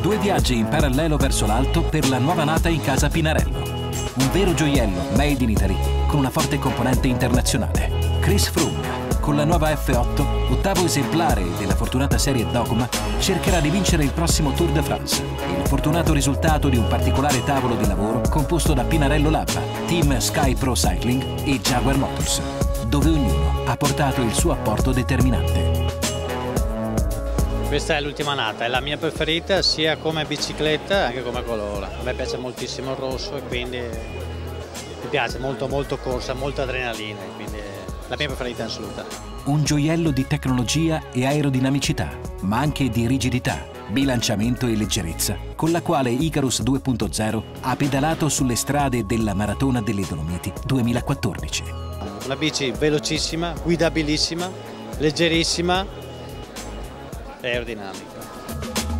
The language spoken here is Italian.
Due viaggi in parallelo verso l'alto per la nuova nata in casa Pinarello. Un vero gioiello made in Italy con una forte componente internazionale. Chris Froome, con la nuova F8, ottavo esemplare della fortunata serie Dogma, cercherà di vincere il prossimo Tour de France. Il fortunato risultato di un particolare tavolo di lavoro composto da Pinarello Lab, Team Sky Pro Cycling e Jaguar Motors, dove ognuno ha portato il suo apporto determinante. Questa è l'ultima nata, è la mia preferita sia come bicicletta che come colore. A me piace moltissimo il rosso e quindi mi piace molto molto corsa, molta adrenalina, quindi la mia preferita assoluta. Un gioiello di tecnologia e aerodinamicità, ma anche di rigidità, bilanciamento e leggerezza, con la quale Icarus 2.0 ha pedalato sulle strade della Maratona delle Dolomiti 2014. Una bici velocissima, guidabilissima, leggerissima, aerodinamica.